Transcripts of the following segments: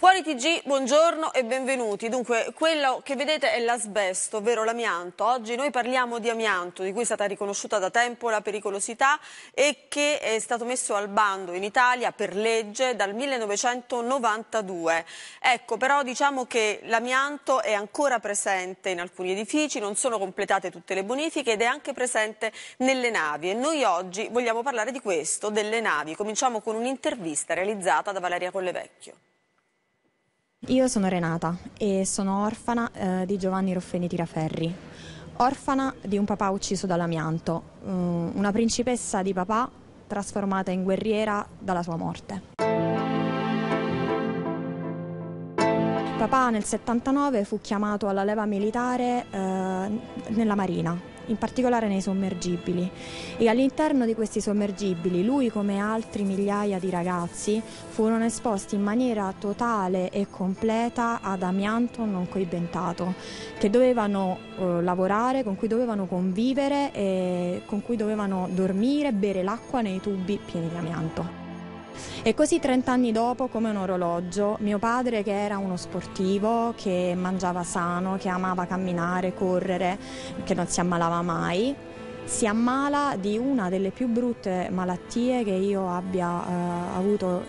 Fuori TG, buongiorno e benvenuti. Dunque, quello che vedete è l'asbesto, ovvero l'amianto. Oggi noi parliamo di amianto, di cui è stata riconosciuta da tempo la pericolosità e che è stato messo al bando in Italia per legge dal 1992. Ecco, però diciamo che l'amianto è ancora presente in alcuni edifici, non sono completate tutte le bonifiche ed è anche presente nelle navi. E noi oggi vogliamo parlare di questo, delle navi. Cominciamo con un'intervista realizzata da Valeria Collevecchio. Io sono Renata e sono orfana eh, di Giovanni Roffeni Tiraferri, orfana di un papà ucciso dall'amianto, um, una principessa di papà trasformata in guerriera dalla sua morte. Papà nel 79 fu chiamato alla leva militare eh, nella Marina in particolare nei sommergibili. E all'interno di questi sommergibili lui come altri migliaia di ragazzi furono esposti in maniera totale e completa ad amianto non coibentato, che dovevano eh, lavorare, con cui dovevano convivere e con cui dovevano dormire, bere l'acqua nei tubi pieni di amianto. E così 30 anni dopo, come un orologio, mio padre che era uno sportivo, che mangiava sano, che amava camminare, correre, che non si ammalava mai, si ammala di una delle più brutte malattie che io abbia eh, avuto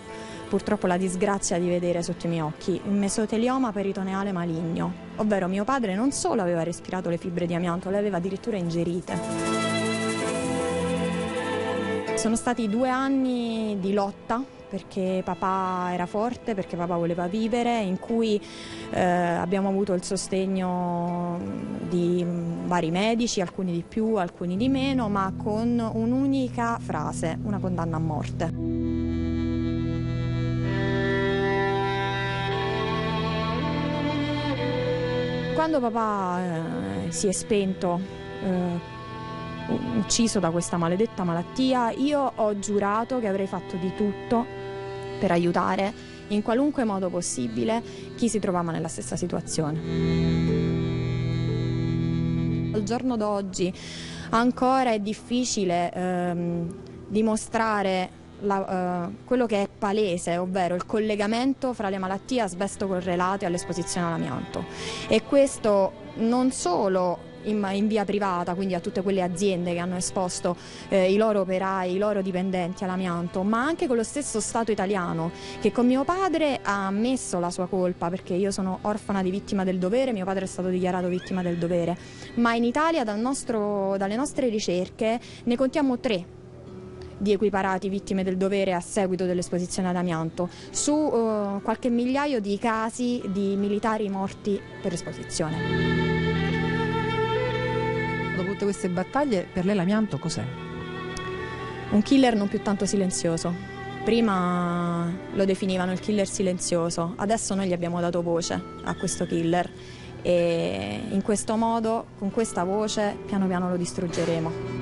purtroppo la disgrazia di vedere sotto i miei occhi, il mesotelioma peritoneale maligno, ovvero mio padre non solo aveva respirato le fibre di amianto, le aveva addirittura ingerite. Sono stati due anni di lotta perché papà era forte, perché papà voleva vivere, in cui eh, abbiamo avuto il sostegno di vari medici, alcuni di più, alcuni di meno, ma con un'unica frase, una condanna a morte. Quando papà eh, si è spento, eh, ucciso da questa maledetta malattia, io ho giurato che avrei fatto di tutto per aiutare in qualunque modo possibile chi si trovava nella stessa situazione. Al giorno d'oggi ancora è difficile ehm, dimostrare la, uh, quello che è palese, ovvero il collegamento fra le malattie asbesto correlate all'esposizione all'amianto. E questo non solo in, in, via privata, quindi a tutte quelle aziende che hanno esposto eh, i loro operai, i loro dipendenti all'amianto, ma anche con lo stesso Stato italiano che con mio padre ha ammesso la sua colpa perché io sono orfana di vittima del dovere, mio padre è stato dichiarato vittima del dovere, ma in Italia dal nostro, dalle nostre ricerche ne contiamo tre di equiparati vittime del dovere a seguito dell'esposizione ad amianto, su uh, qualche migliaio di casi di militari morti per esposizione dopo tutte queste battaglie, per lei l'amianto cos'è? Un killer non più tanto silenzioso. Prima lo definivano il killer silenzioso, adesso noi gli abbiamo dato voce a questo killer e in questo modo, con questa voce, piano piano lo distruggeremo.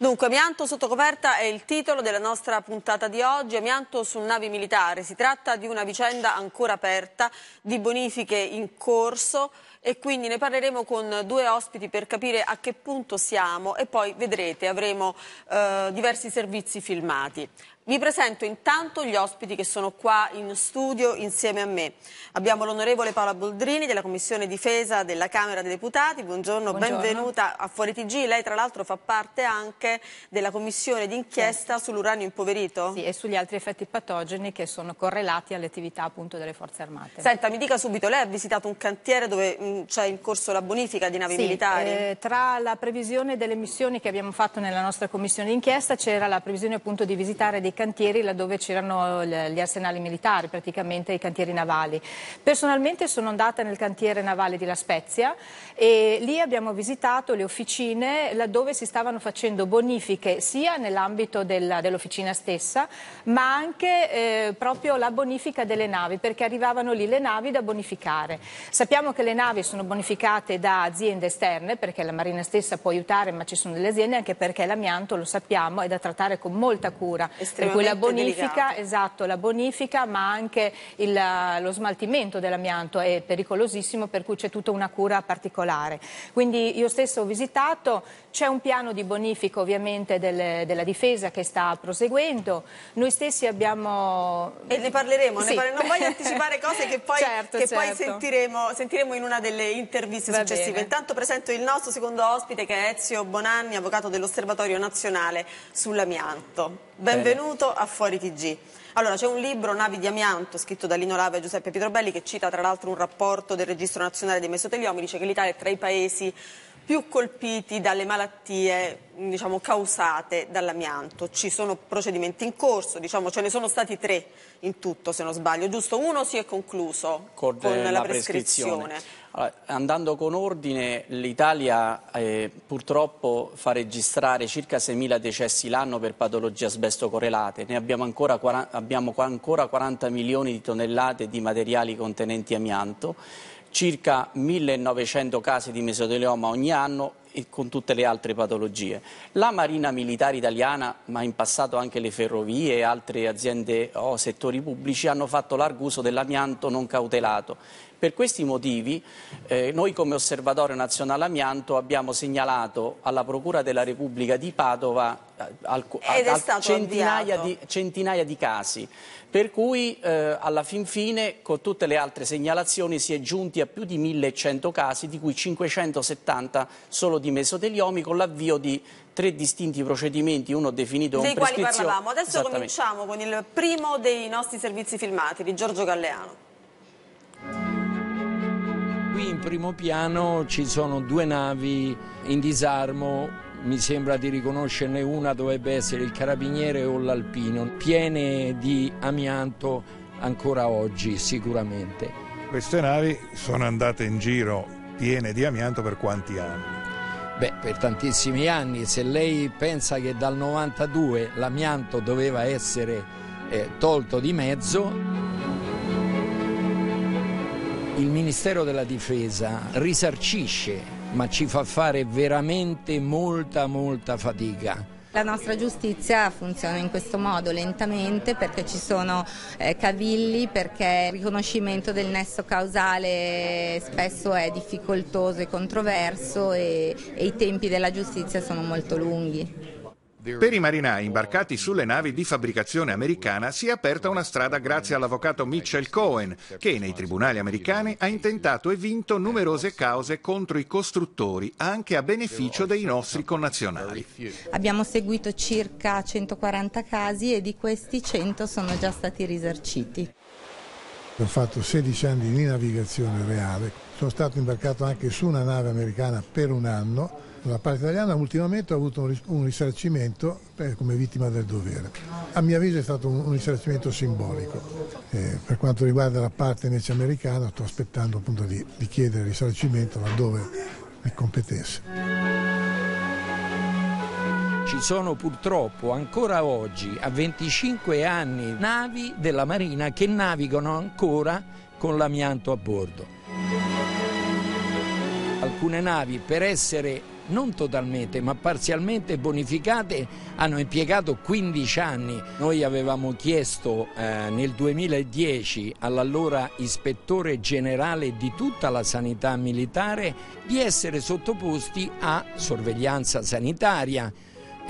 Dunque, amianto sotto coperta è il titolo della nostra puntata di oggi, amianto su navi militari. Si tratta di una vicenda ancora aperta, di bonifiche in corso e quindi ne parleremo con due ospiti per capire a che punto siamo e poi vedrete, avremo eh, diversi servizi filmati. Vi presento intanto gli ospiti che sono qua in studio insieme a me. Abbiamo l'onorevole Paola Boldrini della Commissione Difesa della Camera dei Deputati. Buongiorno, Buongiorno. benvenuta a Fuori TG. Lei tra l'altro fa parte anche della Commissione d'inchiesta sì. sull'uranio impoverito? Sì, e sugli altri effetti patogeni che sono correlati alle attività appunto delle forze armate. Senta, mi dica subito, lei ha visitato un cantiere dove c'è in corso la bonifica di navi sì, militari? Eh, tra la previsione delle missioni che abbiamo fatto nella nostra Commissione d'inchiesta c'era la previsione appunto di visitare dei cantieri laddove c'erano gli arsenali militari, praticamente i cantieri navali. Personalmente sono andata nel cantiere navale di La Spezia e lì abbiamo visitato le officine laddove si stavano facendo bonifiche sia nell'ambito dell'officina stessa ma anche eh, proprio la bonifica delle navi perché arrivavano lì le navi da bonificare. Sappiamo che le navi sono bonificate da aziende esterne perché la Marina stessa può aiutare ma ci sono delle aziende anche perché l'amianto lo sappiamo è da trattare con molta cura per cui la bonifica, esatto, la bonifica ma anche il, lo smaltimento dell'amianto è pericolosissimo per cui c'è tutta una cura particolare. Quindi io stesso ho visitato, c'è un piano di bonifica ovviamente del, della difesa che sta proseguendo, noi stessi abbiamo... E ne parleremo, sì. ne parleremo. non voglio anticipare cose che poi, certo, che certo. poi sentiremo, sentiremo, in una delle interviste Va successive. Bene. Intanto presento il nostro secondo ospite che è Ezio Bonanni, avvocato dell'Osservatorio Nazionale sull'amianto. Benvenuto Bene. a Fuori TG. Allora, c'è un libro, Navi di amianto, scritto da Lino Lava e Giuseppe Pietrobelli, che cita tra l'altro un rapporto del Registro Nazionale dei Mesoteliomi, dice che l'Italia è tra i paesi più colpiti dalle malattie diciamo, causate dall'amianto. Ci sono procedimenti in corso, diciamo, ce ne sono stati tre in tutto se non sbaglio, giusto? Uno si è concluso con, con la, la prescrizione. prescrizione. Allora, andando con ordine, l'Italia eh, purtroppo fa registrare circa 6.000 decessi l'anno per patologie asbesto correlate, ne abbiamo ancora, abbiamo ancora 40 milioni di tonnellate di materiali contenenti amianto circa 1900 casi di mesotelioma ogni anno e con tutte le altre patologie. La Marina Militare Italiana, ma in passato anche le ferrovie e altre aziende o settori pubblici hanno fatto largo uso dell'amianto non cautelato. Per questi motivi eh, noi come Osservatorio Nazionale Amianto abbiamo segnalato alla Procura della Repubblica di Padova eh, al, al, centinaia, di, centinaia di casi per cui eh, alla fin fine con tutte le altre segnalazioni si è giunti a più di 1100 casi, di cui 570 solo di mesoteliomi, con l'avvio di tre distinti procedimenti, uno definito dei quali parlavamo. Adesso cominciamo con il primo dei nostri servizi filmati di Giorgio Galleano. Qui in primo piano ci sono due navi in disarmo mi sembra di riconoscerne una dovrebbe essere il carabiniere o l'alpino, piene di amianto ancora oggi sicuramente. Queste navi sono andate in giro piene di amianto per quanti anni? Beh, per tantissimi anni, se lei pensa che dal 92 l'amianto doveva essere eh, tolto di mezzo, il Ministero della Difesa risarcisce ma ci fa fare veramente molta molta fatica. La nostra giustizia funziona in questo modo, lentamente, perché ci sono eh, cavilli, perché il riconoscimento del nesso causale spesso è difficoltoso e controverso e, e i tempi della giustizia sono molto lunghi. Per i marinai imbarcati sulle navi di fabbricazione americana si è aperta una strada grazie all'avvocato Mitchell Cohen, che nei tribunali americani ha intentato e vinto numerose cause contro i costruttori, anche a beneficio dei nostri connazionali. Abbiamo seguito circa 140 casi e di questi 100 sono già stati risarciti. Ho fatto 16 anni di navigazione reale, sono stato imbarcato anche su una nave americana per un anno la parte italiana ultimamente ha avuto un risarcimento eh, come vittima del dovere. A mio avviso è stato un, risarcimento simbolico. Eh, per quanto riguarda la parte invece americana sto aspettando appunto di, di chiedere risarcimento laddove mi competesse. Ci sono purtroppo ancora oggi, a 25 anni, navi della Marina che navigano ancora con l'amianto a bordo. Alcune navi per essere non totalmente ma parzialmente bonificate hanno impiegato 15 anni. Noi avevamo chiesto eh, nel 2010 all'allora ispettore generale di tutta la sanità militare di essere sottoposti a sorveglianza sanitaria.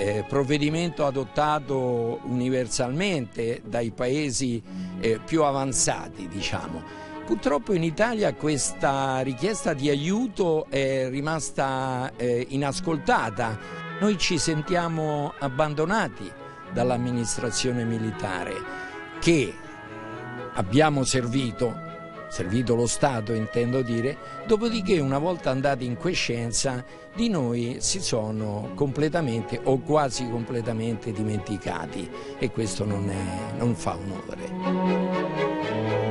Eh, provvedimento adottato universalmente dai paesi eh, più avanzati, diciamo. Purtroppo in Italia questa richiesta di aiuto è rimasta eh, inascoltata. Noi ci sentiamo abbandonati dall'amministrazione militare che abbiamo servito, servito lo Stato intendo dire, dopodiché una volta andati in quiescenza di noi si sono completamente o quasi completamente dimenticati e questo non, è, non fa onore.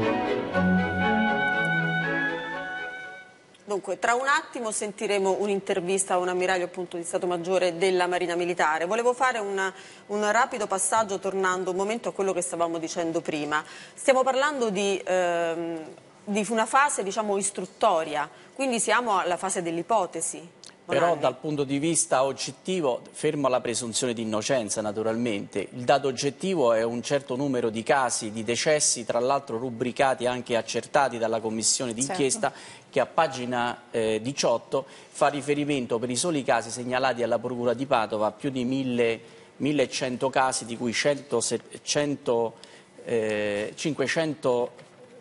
Dunque, tra un attimo sentiremo un'intervista a un ammiraglio appunto, di Stato Maggiore della Marina Militare. Volevo fare una, un rapido passaggio tornando un momento a quello che stavamo dicendo prima. Stiamo parlando di, ehm, di una fase diciamo, istruttoria, quindi siamo alla fase dell'ipotesi. Però dal punto di vista oggettivo, fermo la presunzione di innocenza naturalmente, il dato oggettivo è un certo numero di casi di decessi, tra l'altro rubricati e anche accertati dalla commissione d'inchiesta che a pagina eh, 18 fa riferimento per i soli casi segnalati alla Procura di Padova a più di 1000 1100 casi, di cui 100, se- 100, eh,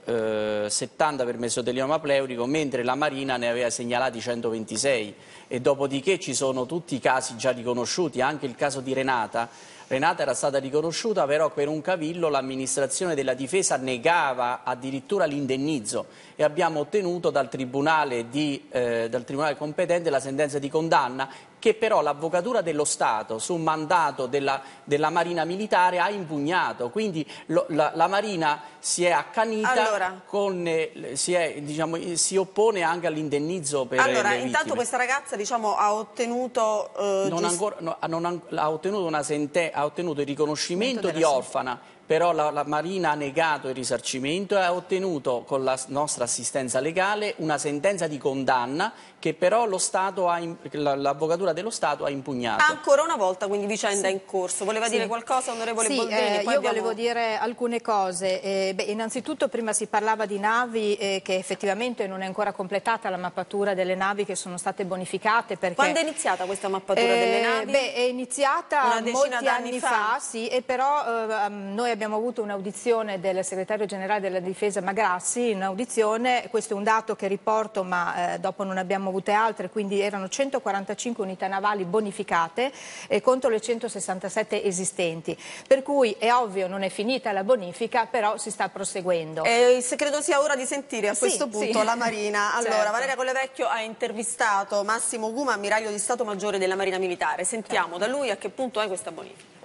570 per mesotelioma pleurico, mentre la Marina ne aveva segnalati 126 e dopodiché ci sono tutti i casi già riconosciuti, anche il caso di Renata. Renata era stata riconosciuta, però per un cavillo l'amministrazione della difesa negava addirittura l'indennizzo e abbiamo ottenuto dal tribunale, di, eh, dal tribunale competente la sentenza di condanna che però l'Avvocatura dello Stato su mandato della, della Marina Militare ha impugnato, quindi lo- la, la Marina si è accanita, Allora. con, eh, si, è, diciamo, si oppone anche all'indennizzo per Allora, le intanto questa ragazza diciamo, ha ottenuto... eh, Non ancora- no, non an- ha, ottenuto una sente- ha ottenuto il riconoscimento di orfana, però la, la Marina ha negato il risarcimento e ha ottenuto con la nostra assistenza legale una sentenza di condanna che però lo Stato ha im- la- l'Avvocatura dello Stato ha impugnato. Ancora una volta, quindi vicenda in corso. Voleva dire qualcosa, onorevole Sì, Boldrini? eh, io abbiamo- volevo dire alcune cose. Eh, beh, innanzitutto prima si parlava di navi eh, che effettivamente non è ancora completata la mappatura delle navi che sono state bonificate. Perché, Quando è iniziata questa mappatura Eh, delle navi? Beh, è iniziata Una decina molti d'anni anni fa? fa, sì, e però eh, noi abbiamo avuto un'audizione del segretario generale della difesa Magrassi, un'audizione, questo è un dato che riporto ma eh, dopo non abbiamo avute altre, quindi erano 145 unità navali bonificate eh, contro le 167 esistenti, per cui è ovvio non è finita la bonifica, però si sta proseguendo. Eh, credo sia ora di sentire a Sì, questo punto sì. la Marina. Allora, Certo. Valeria Collevecchio ha intervistato Massimo Guma, ammiraglio di Stato Maggiore della Marina Militare. Sentiamo da lui a che punto è questa bonifica.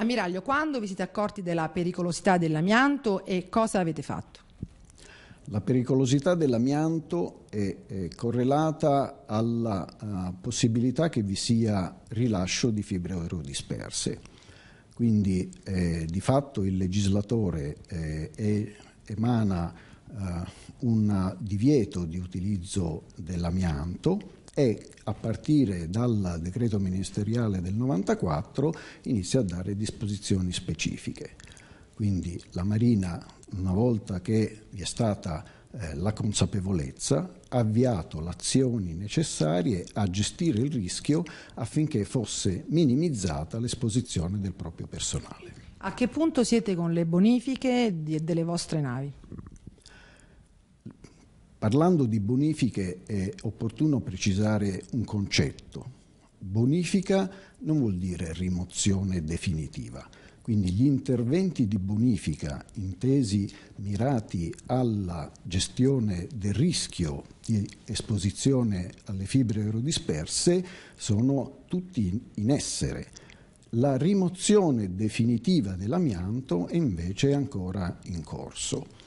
Ammiraglio, quando vi siete accorti della pericolosità dell'amianto e cosa avete fatto? La pericolosità dell'amianto è, è correlata alla eh, possibilità che vi sia rilascio di fibre aerodisperse. Quindi eh, di fatto il legislatore eh, è- emana eh, un divieto di utilizzo dell'amianto e a partire dal decreto ministeriale del 94 inizia a dare disposizioni specifiche. Quindi la Marina, una volta che vi è stata eh, la consapevolezza, ha avviato le azioni necessarie a gestire il rischio affinché fosse minimizzata l'esposizione del proprio personale. A che punto siete con le bonifiche delle vostre navi? Parlando di bonifiche è opportuno precisare un concetto. Bonifica non vuol dire rimozione definitiva, quindi gli interventi di bonifica intesi mirati alla gestione del rischio di esposizione alle fibre aerodisperse sono tutti in- essere. La rimozione definitiva dell'amianto è invece ancora in corso.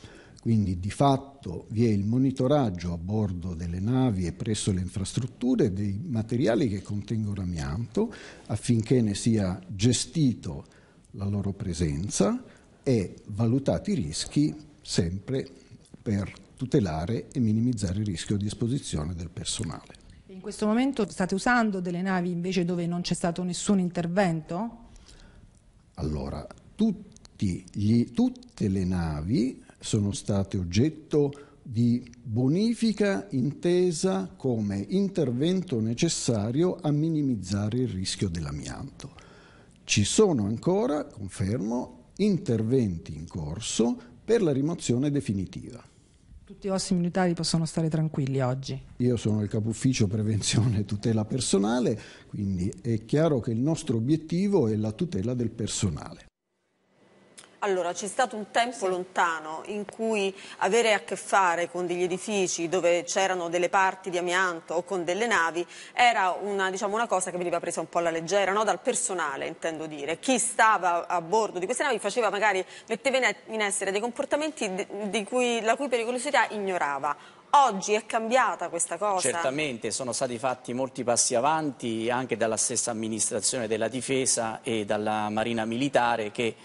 Quindi di fatto vi è il monitoraggio a bordo delle navi e presso le infrastrutture dei materiali che contengono amianto affinché ne sia gestito la loro presenza e valutati i rischi sempre per tutelare e minimizzare il rischio di esposizione del personale. In questo momento state usando delle navi invece dove non c'è stato nessun intervento? Allora, tutti gli- tutte le navi sono state oggetto di bonifica intesa come intervento necessario a minimizzare il rischio dell'amianto. Ci sono ancora, confermo, interventi in corso per la rimozione definitiva. Tutti i vostri militari possono stare tranquilli oggi. Io sono il capo ufficio prevenzione e tutela personale, quindi è chiaro che il nostro obiettivo è la tutela del personale. Allora, c'è stato un tempo lontano in cui avere a che fare con degli edifici dove c'erano delle parti di amianto o con delle navi era una, diciamo, una cosa che veniva presa un po' alla leggera, no? dal personale intendo dire. Chi stava a bordo di queste navi faceva magari, metteva in- essere dei comportamenti cui- la cui pericolosità ignorava. Oggi è cambiata questa cosa? Certamente sono stati fatti molti passi avanti anche dalla stessa amministrazione della difesa e dalla Marina Militare che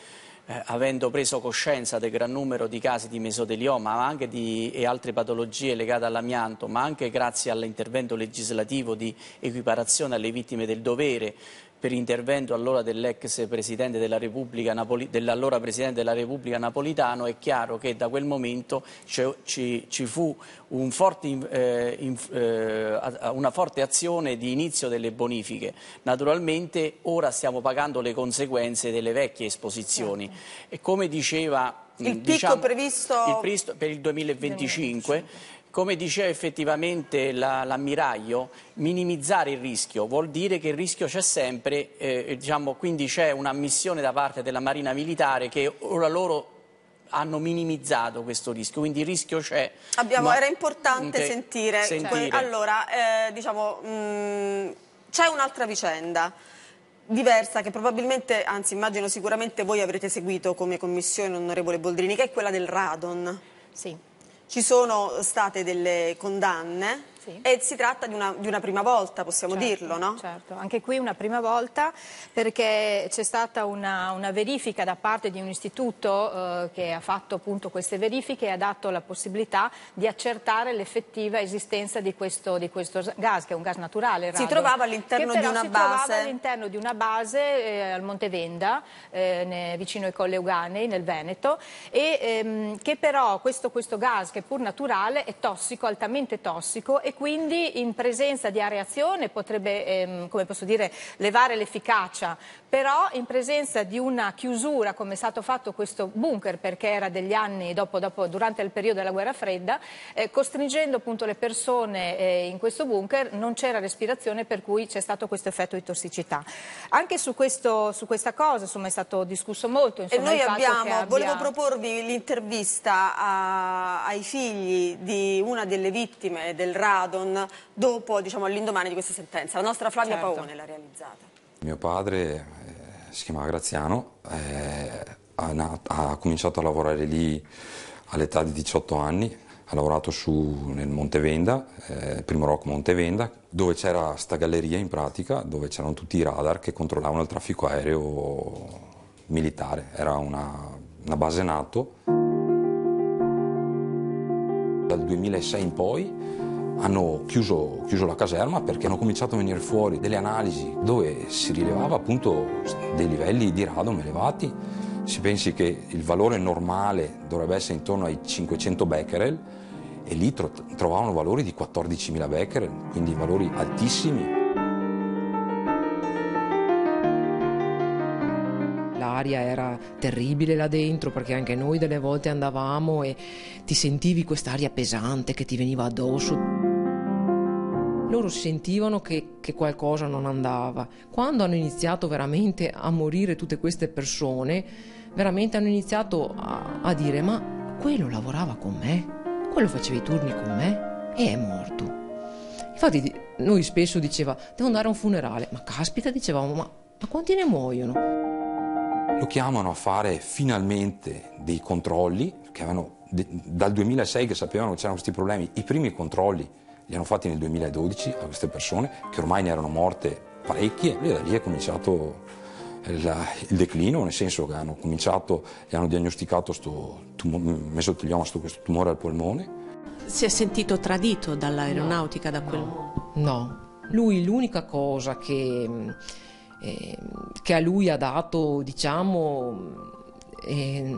eh, avendo preso coscienza del gran numero di casi di mesotelioma di, e altre patologie legate all'amianto, ma anche grazie all'intervento legislativo di equiparazione alle vittime del dovere, per intervento allora dell'ex presidente della Repubblica, Napoli, dell'allora presidente della Repubblica Napolitano, è chiaro che da quel momento ci, ci fu un forte, eh, in, eh, una forte azione di inizio delle bonifiche. Naturalmente ora stiamo pagando le conseguenze delle vecchie esposizioni certo. e come diceva il diciamo, previsto il per il 2025 come diceva effettivamente l'ammiraglio, minimizzare il rischio vuol dire che il rischio c'è sempre, eh, diciamo, quindi c'è un'ammissione da parte della Marina Militare che ora loro hanno minimizzato questo rischio, quindi il rischio c'è. Abbiamo, era importante sentire. sentire. Allora, eh, diciamo, mm, c'è un'altra vicenda diversa che probabilmente, anzi immagino sicuramente voi avrete seguito come commissione onorevole Boldrini, che è quella del Radon. Sì. Ci sono state delle condanne sì. E si tratta di una, di una prima volta, possiamo certo, dirlo, no? Certo, anche qui una prima volta perché c'è stata una, una, verifica da parte di un istituto eh, che ha fatto appunto queste verifiche e ha dato la possibilità di accertare l'effettiva esistenza di questo, di questo gas, che è un gas naturale. Si trovava all'interno di una si base? Si trovava all'interno di una base eh, al Monte Venda, eh, vicino ai Colle Euganei, nel Veneto, e ehm, che però questo, questo gas, che pur naturale, è tossico, altamente tossico e quindi in presenza di areazione potrebbe, ehm, come posso dire, levare l'efficacia, però in presenza di una chiusura come è stato fatto questo bunker perché era degli anni dopo, dopo, durante il periodo della guerra fredda, eh, costringendo appunto le persone eh, in questo bunker non c'era respirazione per cui c'è stato questo effetto di tossicità. Anche su, questo, su questa cosa insomma, è stato discusso molto. Insomma, e noi abbiamo, abbia... volevo proporvi l'intervista ai figli di una delle vittime del RAD Radon dopo, diciamo, all'indomani di questa sentenza. La nostra Flavia certo. Paone l'ha realizzata. Mio padre eh, si chiamava Graziano, eh, ha, ha, cominciato a lavorare lì all'età di 18 anni, ha lavorato su, nel Montevenda, eh, primo rock Montevenda, dove c'era questa galleria in pratica, dove c'erano tutti i radar che controllavano il traffico aereo militare, era una, una base NATO. Dal 2006 in poi hanno chiuso, chiuso, la caserma perché hanno cominciato a venire fuori delle analisi dove si rilevava appunto dei livelli di radon elevati. Si pensi che il valore normale dovrebbe essere intorno ai 500 becquerel e lì tro trovavano valori di 14.000 becquerel, quindi valori altissimi. l'aria era terribile là dentro perché anche noi delle volte andavamo e ti sentivi quest'aria pesante che ti veniva addosso loro sentivano che, che, qualcosa non andava. Quando hanno iniziato veramente a morire tutte queste persone, veramente hanno iniziato a, a dire ma quello lavorava con me, quello faceva i turni con me e è morto. Infatti noi spesso diceva devo andare a un funerale, ma caspita dicevamo ma, ma quanti ne muoiono? Lo chiamano a fare finalmente dei controlli, che avevano dal 2006 che sapevano che c'erano questi problemi, i primi controlli li hanno fatti nel 2012 a queste persone che ormai ne erano morte parecchie e da lì è cominciato il, il declino, nel senso che hanno cominciato e hanno diagnosticato questo mesotelioma, questo tumore al polmone. Si è sentito tradito dall'aeronautica da quel no. no. Lui l'unica cosa che, eh, che a lui ha dato, diciamo, eh,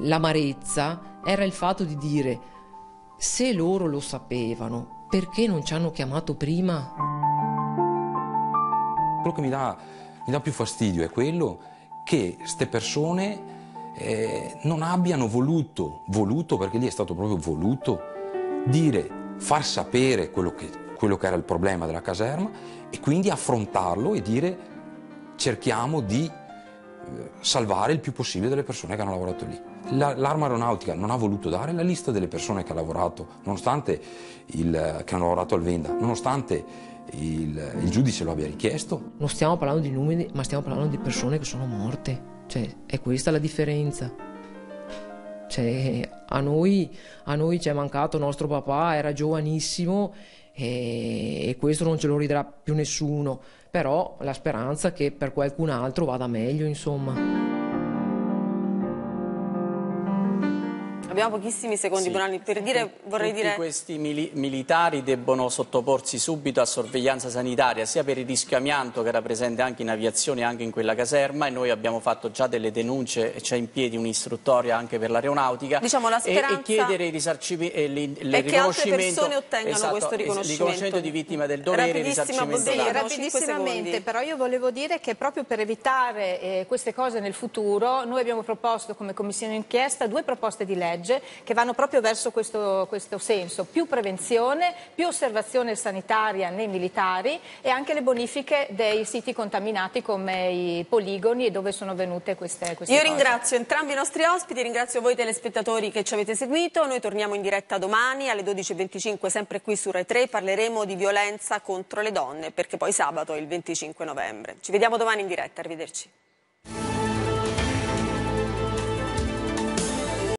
l'amarezza era il fatto di dire se loro lo sapevano, perché non ci hanno chiamato prima? Quello che mi dà, mi dà più fastidio è quello che queste persone eh, non abbiano voluto, voluto, perché lì è stato proprio voluto, dire, far sapere quello che, quello che era il problema della caserma e quindi affrontarlo e dire cerchiamo di eh, salvare il più possibile delle persone che hanno lavorato lì. La, l'arma aeronautica non ha voluto dare la lista delle persone che hanno lavorato, il, che hanno lavorato al Venda, nonostante il, il, giudice lo abbia richiesto. Non stiamo parlando di numeri, ma stiamo parlando di persone che sono morte. Cioè, è questa la differenza. Cioè, a noi, a noi ci è mancato nostro papà, era giovanissimo e, e questo non ce lo riderà più nessuno però la speranza che per qualcun altro vada meglio, insomma. Abbiamo pochissimi secondi, Sì. Bonanni, per dire, vorrei Tutti dire... questi mili- militari debbono sottoporsi subito a sorveglianza sanitaria, sia per il rischio amianto che era presente anche in aviazione e anche in quella caserma e noi abbiamo fatto già delle denunce, e c'è in piedi un'istruttoria anche per l'aeronautica Diciamo, la e- e, chiedere i risarcimenti e il, il è che altre riconoscimento persone ottengano esatto, questo riconoscimento. riconoscimento di vittima del dovere, il Rapidissima, risarcimento Sì, rapidissimamente, però io volevo dire che proprio per evitare eh, queste cose nel futuro, noi abbiamo proposto come Commissione d'inchiesta due proposte di legge che vanno proprio verso questo, questo senso, più prevenzione, più osservazione sanitaria nei militari e anche le bonifiche dei siti contaminati come i poligoni e dove sono venute queste, queste Io cose. ringrazio entrambi i nostri ospiti, ringrazio voi telespettatori che ci avete seguito. Noi torniamo in diretta domani alle 12.25, sempre qui su Rai 3. Parleremo di violenza contro le donne, perché poi sabato è il 25 novembre. Ci vediamo domani in diretta, arrivederci.